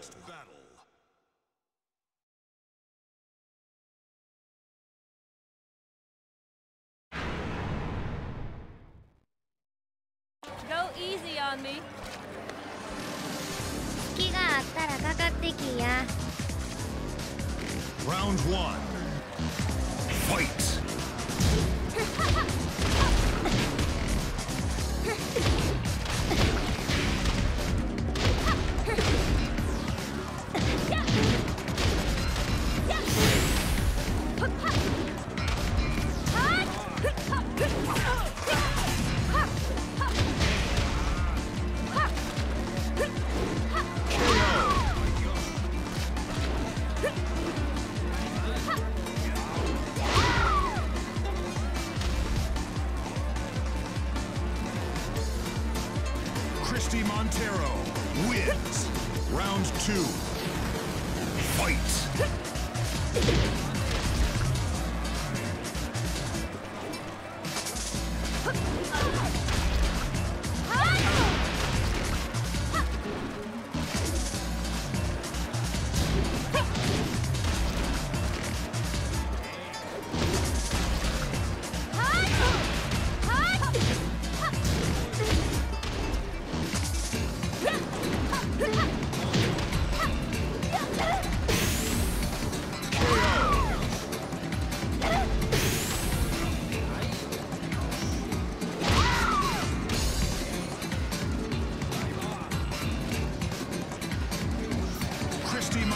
Next battle. Go easy on me. 隙があったらかかってきや Round one. Fight. Christie Monteiro wins. Round two. Fight.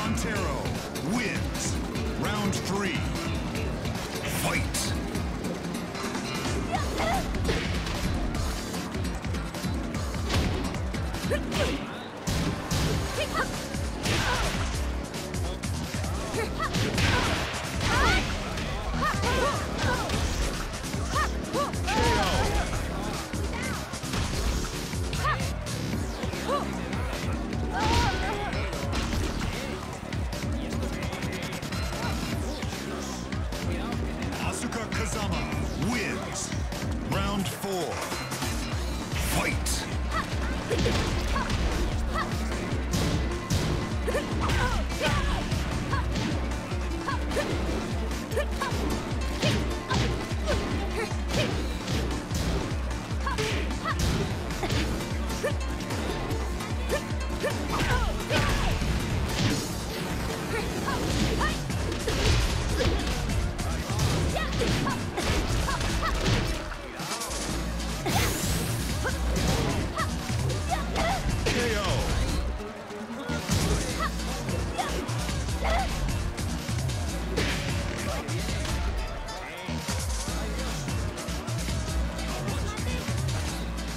Monteiro wins. Round three. Fight. Kazama wins. Round four. Fight.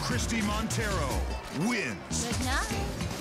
Christie Monteiro wins. Good night.